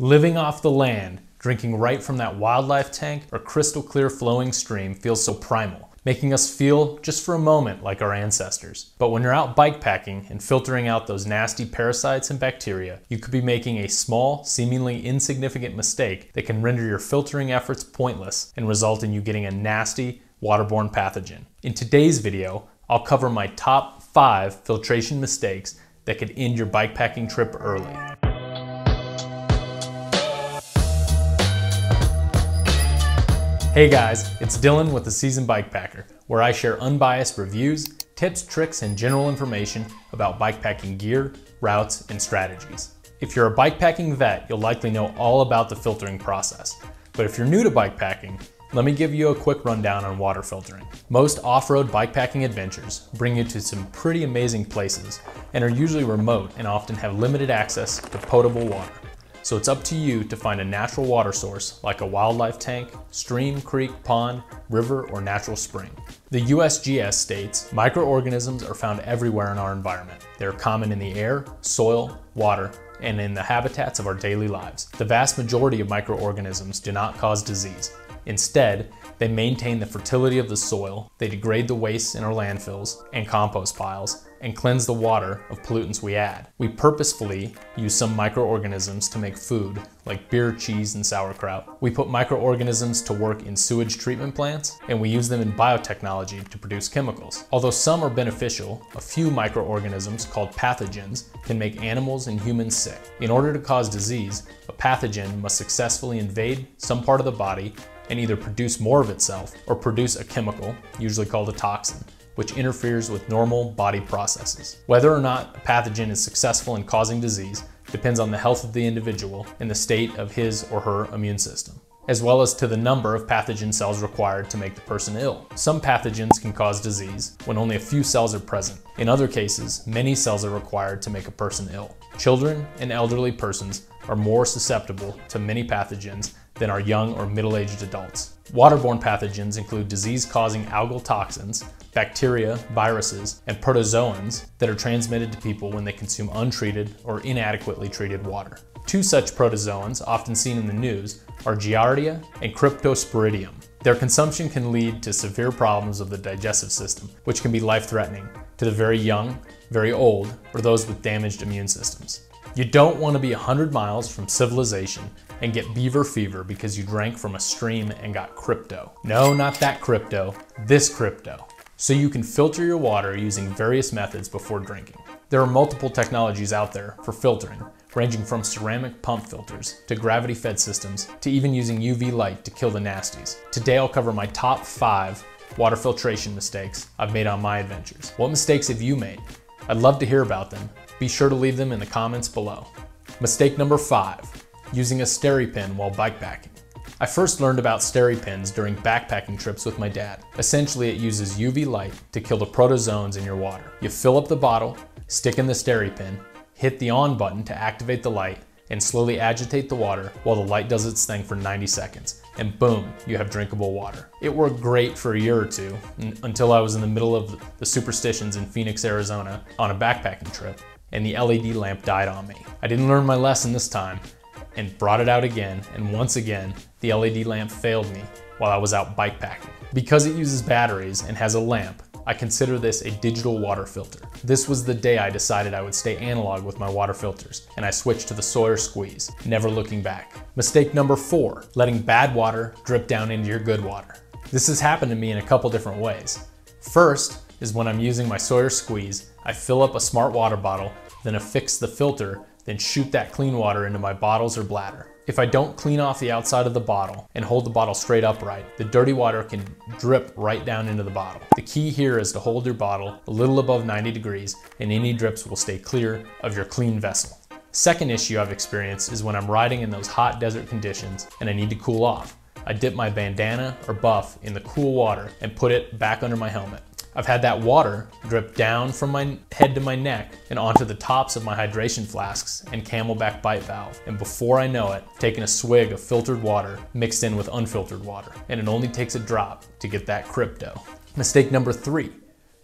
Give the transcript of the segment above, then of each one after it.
Living off the land, drinking right from that wildlife tank or crystal clear flowing stream feels so primal, making us feel, just for a moment, like our ancestors. But when you're out bikepacking and filtering out those nasty parasites and bacteria, you could be making a small, seemingly insignificant mistake that can render your filtering efforts pointless and result in you getting a nasty, waterborne pathogen. In today's video, I'll cover my top five filtration mistakes that could end your bikepacking trip early. Hey guys, it's Dylan with the Seasoned Bikepacker, where I share unbiased reviews, tips, tricks, and general information about bikepacking gear, routes, and strategies. If you're a bikepacking vet, you'll likely know all about the filtering process. But if you're new to bikepacking, let me give you a quick rundown on water filtering. Most off-road bikepacking adventures bring you to some pretty amazing places and are usually remote and often have limited access to potable water so it's up to you to find a natural water source like a wildlife tank, stream, creek, pond, river, or natural spring. The USGS states microorganisms are found everywhere in our environment. They're common in the air, soil, water, and in the habitats of our daily lives. The vast majority of microorganisms do not cause disease. Instead, they maintain the fertility of the soil, they degrade the wastes in our landfills and compost piles, and cleanse the water of pollutants we add. We purposefully use some microorganisms to make food, like beer, cheese, and sauerkraut. We put microorganisms to work in sewage treatment plants, and we use them in biotechnology to produce chemicals. Although some are beneficial, a few microorganisms called pathogens can make animals and humans sick. In order to cause disease, a pathogen must successfully invade some part of the body and either produce more of itself or produce a chemical, usually called a toxin, which interferes with normal body processes. Whether or not a pathogen is successful in causing disease depends on the health of the individual and the state of his or her immune system as well as to the number of pathogen cells required to make the person ill. Some pathogens can cause disease when only a few cells are present. In other cases, many cells are required to make a person ill. Children and elderly persons are more susceptible to many pathogens than are young or middle-aged adults. Waterborne pathogens include disease-causing algal toxins, bacteria, viruses, and protozoans that are transmitted to people when they consume untreated or inadequately treated water. Two such protozoans, often seen in the news, are Giardia and Cryptosporidium. Their consumption can lead to severe problems of the digestive system, which can be life-threatening to the very young, very old, or those with damaged immune systems. You don't want to be 100 miles from civilization and get beaver fever because you drank from a stream and got crypto. No, not that crypto, this crypto. So you can filter your water using various methods before drinking. There are multiple technologies out there for filtering, ranging from ceramic pump filters to gravity-fed systems to even using UV light to kill the nasties. Today I'll cover my top five water filtration mistakes I've made on my adventures. What mistakes have you made? I'd love to hear about them. Be sure to leave them in the comments below. Mistake number five, using a SteriPen while bikepacking. I first learned about SteriPens during backpacking trips with my dad. Essentially, it uses UV light to kill the protozoans in your water. You fill up the bottle, stick in the SteriPen, hit the on button to activate the light, and slowly agitate the water while the light does its thing for 90 seconds. And boom, you have drinkable water. It worked great for a year or two until I was in the middle of the superstitions in Phoenix, Arizona on a backpacking trip and the LED lamp died on me. I didn't learn my lesson this time and brought it out again, and once again, the LED lamp failed me while I was out bikepacking. Because it uses batteries and has a lamp, I consider this a digital water filter. This was the day I decided I would stay analog with my water filters, and I switched to the Sawyer Squeeze, never looking back. Mistake number four, letting bad water drip down into your good water. This has happened to me in a couple different ways. First is when I'm using my Sawyer Squeeze, I fill up a smart water bottle, then affix the filter then shoot that clean water into my bottles or bladder. If I don't clean off the outside of the bottle and hold the bottle straight upright, the dirty water can drip right down into the bottle. The key here is to hold your bottle a little above 90 degrees and any drips will stay clear of your clean vessel. Second issue I've experienced is when I'm riding in those hot desert conditions and I need to cool off. I dip my bandana or buff in the cool water and put it back under my helmet. I've had that water drip down from my head to my neck and onto the tops of my hydration flasks and CamelBak bite valve. And before I know it, taking a swig of filtered water mixed in with unfiltered water. And it only takes a drop to get that crypto. Mistake number three,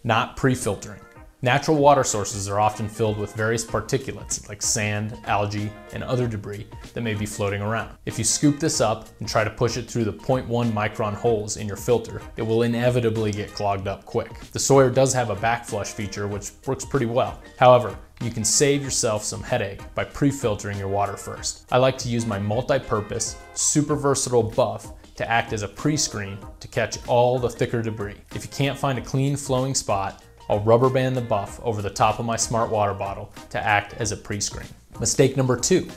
not pre-filtering. Natural water sources are often filled with various particulates like sand, algae, and other debris that may be floating around. If you scoop this up and try to push it through the 0.1 micron holes in your filter, it will inevitably get clogged up quick. The Sawyer does have a backflush feature which works pretty well. However, you can save yourself some headache by pre-filtering your water first. I like to use my multi-purpose, super versatile buff to act as a pre-screen to catch all the thicker debris. If you can't find a clean flowing spot, I'll rubber band the buff over the top of my smart water bottle to act as a pre-screen. Mistake number two,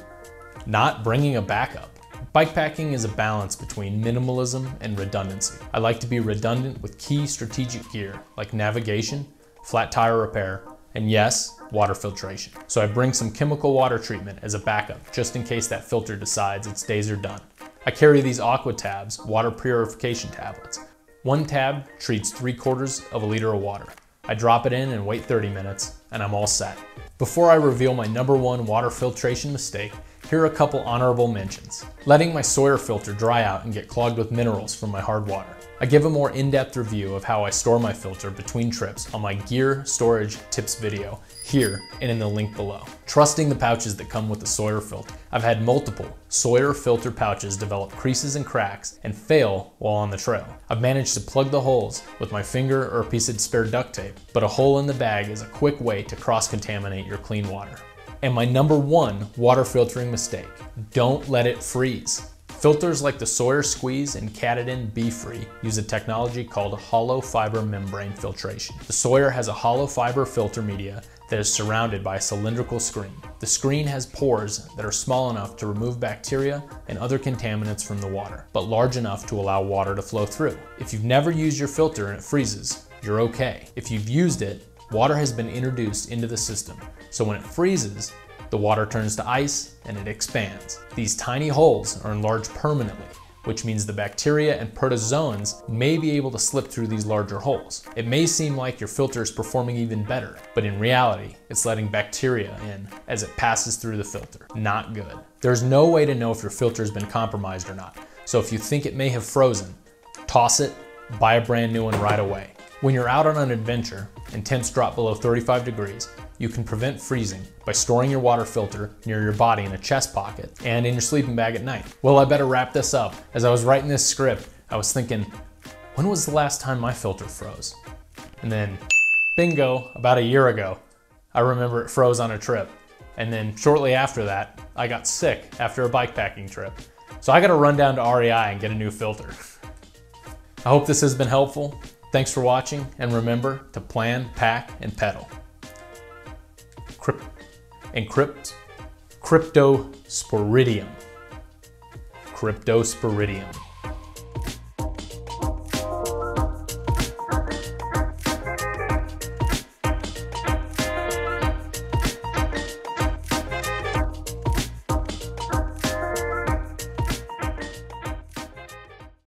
not bringing a backup. Bikepacking is a balance between minimalism and redundancy. I like to be redundant with key strategic gear like navigation, flat tire repair, and yes, water filtration. So I bring some chemical water treatment as a backup just in case that filter decides its days are done. I carry these Aqua Tabs water purification tablets. One tab treats three quarters of a liter of water. I drop it in and wait 30 minutes, and I'm all set. Before I reveal my number one water filtration mistake, here are a couple honorable mentions. Letting my Sawyer filter dry out and get clogged with minerals from my hard water. I give a more in-depth review of how I store my filter between trips on my gear storage tips video here and in the link below. Trusting the pouches that come with the Sawyer filter. I've had multiple Sawyer filter pouches develop creases and cracks and fail while on the trail. I've managed to plug the holes with my finger or a piece of spare duct tape, but a hole in the bag is a quick way to cross-contaminate your clean water. And my number one water filtering mistake, don't let it freeze. Filters like the Sawyer Squeeze and Katadyn BeFree use a technology called hollow fiber membrane filtration. The Sawyer has a hollow fiber filter media that is surrounded by a cylindrical screen. The screen has pores that are small enough to remove bacteria and other contaminants from the water, but large enough to allow water to flow through. If you've never used your filter and it freezes, you're okay. If you've used it, water has been introduced into the system, so when it freezes, the water turns to ice and it expands. These tiny holes are enlarged permanently, which means the bacteria and protozoans may be able to slip through these larger holes. It may seem like your filter is performing even better, but in reality, it's letting bacteria in as it passes through the filter. Not good. There's no way to know if your filter has been compromised or not. So if you think it may have frozen, toss it, buy a brand new one right away. When you're out on an adventure and temps drop below 35 degrees, you can prevent freezing by storing your water filter near your body in a chest pocket and in your sleeping bag at night. Well, I better wrap this up. As I was writing this script, I was thinking, when was the last time my filter froze? And then, bingo, about a year ago, I remember it froze on a trip. And then shortly after that, I got sick after a bikepacking trip. So I gotta run down to REI and get a new filter. I hope this has been helpful. Thanks for watching, and remember to plan, pack, and pedal. Crypt, encrypt, cryptosporidium. Cryptosporidium.